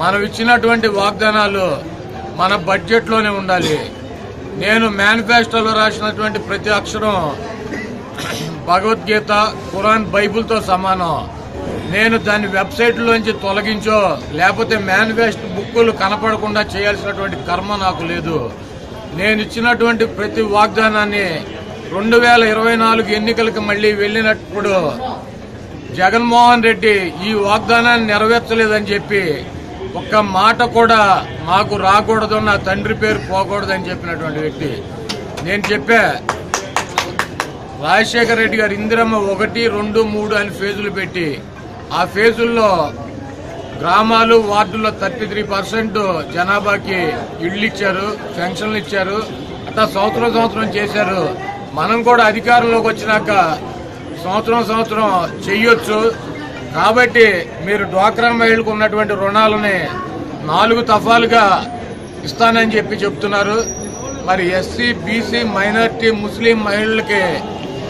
మనం ఇచ్చినటువంటి వాగ్దానాలు మన బడ్జెట్లోనే ఉండాలి. నేను మేనిఫెస్టోలో రాసినటువంటి ప్రతి అక్షరం భగవద్గీత ఖురాన్ బైబిల్తో సమానం. నేను దాన్ని వెబ్సైట్లోంచి తొలగించో లేకపోతే మేనిఫెస్టో బుక్కులు కనపడకుండా చేయాల్సినటువంటి కర్మ నాకు లేదు. నేను ఇచ్చినటువంటి ప్రతి వాగ్దానాన్ని రెండు వేల ఇరవై నాలుగు ఎన్నికలకు మళ్ళీ వెళ్ళినప్పుడు జగన్మోహన్ రెడ్డి ఈ వాగ్దానాన్ని నెరవేర్చలేదని చెప్పి ఒక్క మాట కూడా మాకు రాకూడదు నా తండ్రి పేరు పోకూడదని చెప్పినటువంటి వ్యక్తి. నేను చెప్పా రాజశేఖర రెడ్డి గారు ఇందిరమ్మ ఒకటి రెండు మూడు అని ఫేజులు పెట్టి ఆ ఫేజుల్లో గ్రామాలు వార్డుల్లో థర్టీ త్రీ పర్సెంట్ జనాభాకి ఇళ్ళు ఇచ్చారు పెన్షన్లు ఇచ్చారు అట్లా సంవత్సరం సంవత్సరం చేశారు. మనం కూడా అధికారంలోకి వచ్చినాక సంవత్సరం సంవత్సరం చెయ్యొచ్చు. కాబట్టి మీరు డ్వాక్రా మహిళలకు ఉన్నటువంటి రుణాలని నాలుగు తఫాలుగా ఇస్తానని చెప్పి చెప్తున్నారు. మరి ఎస్సీ బీసీ మైనార్టీ ముస్లిం మహిళలకి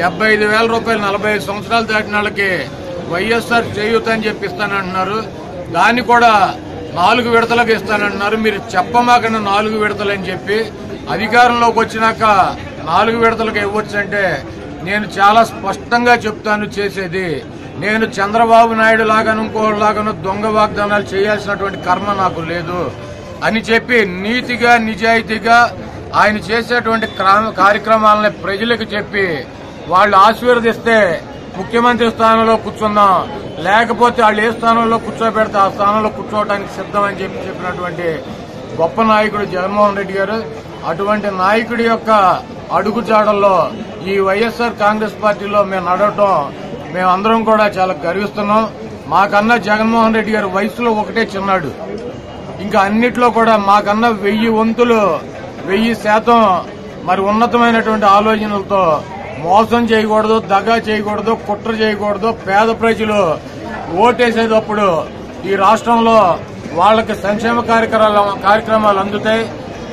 డెబ్బై ఐదు వేల రూపాయలు నలభై ఐదు సంవత్సరాలు దాటిన వాళ్ళకి వైఎస్ఆర్ చేయూత అని చెప్పి ఇస్తానంటున్నారు. దాన్ని కూడా నాలుగు విడతలకు ఇస్తానంటున్నారు. మీరు చెప్పమాకన్నా నాలుగు విడతలు అని చెప్పి. అధికారంలోకి వచ్చినాక నాలుగు విడతలకు ఇవ్వచ్చు అంటే నేను చాలా స్పష్టంగా చెప్తాను చేసేది. నేను చంద్రబాబు నాయుడు లాగాను ఇంకోలాగాను దొంగ వాగ్దానాలు చేయాల్సినటువంటి కర్మ నాకు లేదు అని చెప్పి నీతిగా నిజాయితీగా ఆయన చేసేటువంటి క్రా- కార్యక్రమాలని ప్రజలకు చెప్పి వాళ్ళు ఆశీర్వదిస్తే ముఖ్యమంత్రి స్థానంలో కూర్చుందాం. లేకపోతే వాళ్ళు ఏ స్థానంలో కూర్చోబెడితే ఆ స్థానంలో కూర్చోవడానికి సిద్ధం అని చెప్పి చెప్పినటువంటి గొప్ప నాయకుడు జగన్మోహన్ రెడ్డి గారు అటువంటి నాయకుడి యొక్క అడుగుజాడల్లో ఈ వైఎస్ఆర్ కాంగ్రెస్ పార్టీలో మేము నడవటం మేమందరం కూడా చాలా గర్విస్తున్నాం. మాకన్నా జగన్మోహన్ రెడ్డి గారు వయసులో ఒకటే చిన్నాడు. ఇంకా అన్నిట్లో కూడా మాకన్నా వెయ్యి వంతులు వెయ్యి శాతం మరి ఉన్నతమైనటువంటి ఆలోచనలతో మోసం చేయకూడదు దగా చేయకూడదు కుట్ర చేయకూడదు పేద ప్రజలు ఓటేసేటప్పుడు ఈ రాష్ట్రంలో వాళ్ళకి సంక్షేమ కార్యక్రమాలు కార్యక్రమాలు అందుతాయి.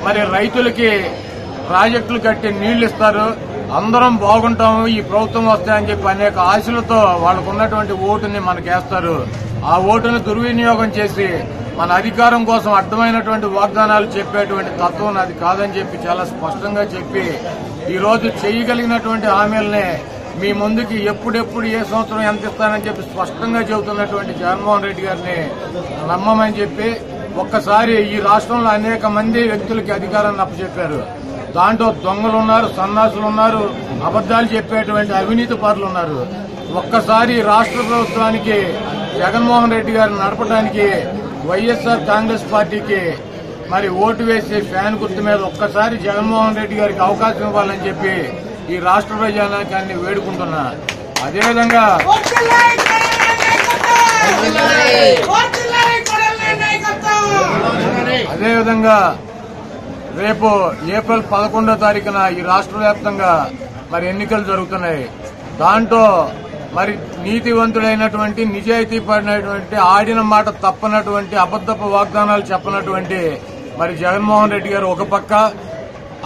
మరి రైతులకి ప్రాజెక్టులు కట్టి నీళ్ళు ఇస్తారు. అందరం బాగుంటాము ఈ ప్రభుత్వం వస్తాయని చెప్పి అనేక ఆశలతో వాళ్ళకు ఉన్నటువంటి ఓటుని మనకేస్తారు. ఆ ఓటుని దుర్వినియోగం చేసి మన అధికారం కోసం అర్థమైనటువంటి వాగ్దానాలు చెప్పేటువంటి తత్వం అది కాదని చెప్పి చాలా స్పష్టంగా చెప్పి ఈ రోజు చేయగలిగినటువంటి హామీలనే మీ ముందుకి ఎప్పుడెప్పుడు ఏ సంవత్సరం ఎంత ఇస్తానని చెప్పి స్పష్టంగా చెబుతున్నటువంటి జగన్మోహన్ రెడ్డి గారిని నమ్మమని చెప్పి ఒక్కసారి ఈ రాష్ట్రంలో అనేక మంది వ్యక్తులకి అధికారాన్ని అప్పచెప్పారు. దాంట్లో దొంగలు ఉన్నారు సన్నాసులు ఉన్నారు అబద్దాలు చెప్పేటువంటి అవినీతి పరులు ఉన్నారు ఒక్కసారి రాష్ట్ర ప్రభుత్వానికి జగన్మోహన్ రెడ్డి గారిని నడపడానికి వైఎస్ఆర్ కాంగ్రెస్ పార్టీకి మరి ఓటు వేసి ఫ్యాన్ గుర్తు మీద ఒక్కసారి జగన్మోహన్ రెడ్డి గారికి అవకాశం ఇవ్వాలని చెప్పి ఈ రాష్ట్ర ప్రజానాయకాన్ని వేడుకుంటున్నా. అదేవిధంగా అదేవిధంగా రేపు ఏప్రిల్ పదకొండో తారీఖున ఈ రాష్ట్ర వ్యాప్తంగా మరి ఎన్నికలు జరుగుతున్నాయి. దాంట్లో మరి నీతివంతుడైనటువంటి నిజాయితీ పడినటువంటి ఆడిన మాట తప్పనటువంటి అబద్దపు వాగ్దానాలు చెప్పనటువంటి మరి జగన్మోహన్ రెడ్డి గారు ఒక పక్క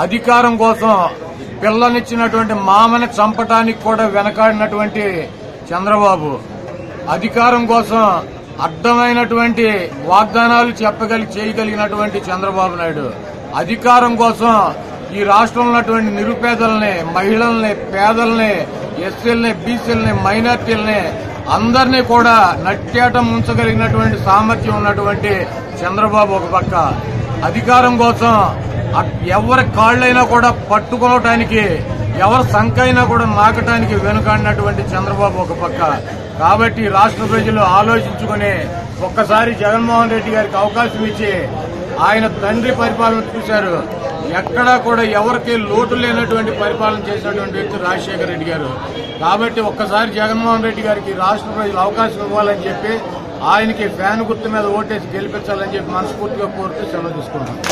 అధికారం కోసం పిల్లనిచ్చినటువంటి మామని చంపటానికి కూడా వెనకాడినటువంటి చంద్రబాబు. అధికారం కోసం అర్థమైనటువంటి వాగ్దానాలు చెప్పగలిగి చేయగలిగినటువంటి చంద్రబాబు నాయుడు. అధికారం కోసం ఈ రాష్ట్రంలో ఉన్నటువంటి నిరుపేదల్ని మహిళల్ని పేదల్ని ఎస్సీల్ని బీసీలని మైనార్టీలని అందరినీ కూడా నట్టేట ముంచగలిగినటువంటి సామర్థ్యం ఉన్నటువంటి చంద్రబాబు ఒక పక్క. అధికారం కోసం ఎవరి కాళ్ళైనా కూడా పట్టుకోవటానికి ఎవరి సంఖైనా కూడా నాకటానికి వెనుకాడినటువంటి చంద్రబాబు ఒక పక్క. కాబట్టి రాష్ట్ర ప్రజలు ఆలోచించుకుని ఒక్కసారి జగన్మోహన్ రెడ్డి గారికి అవకాశం ఇచ్చి ఆయన తండ్రి పరిపాలన చూశారు. ఎక్కడా కూడా ఎవరికి లోటు లేనటువంటి పరిపాలన చేసినటువంటి వ్యక్తి రాజశేఖర రెడ్డి గారు. కాబట్టి ఒక్కసారి జగన్మోహన్ రెడ్డి గారికి రాష్ట్ర ప్రజలు అవకాశం ఇవ్వాలని చెప్పి ఆయనకి ఫ్యాన్ గుర్తు మీద ఓటేసి గెలిపించాలని చెప్పి మనస్ఫూర్తిగా కోరుతూ సెలవు తీసుకున్నాను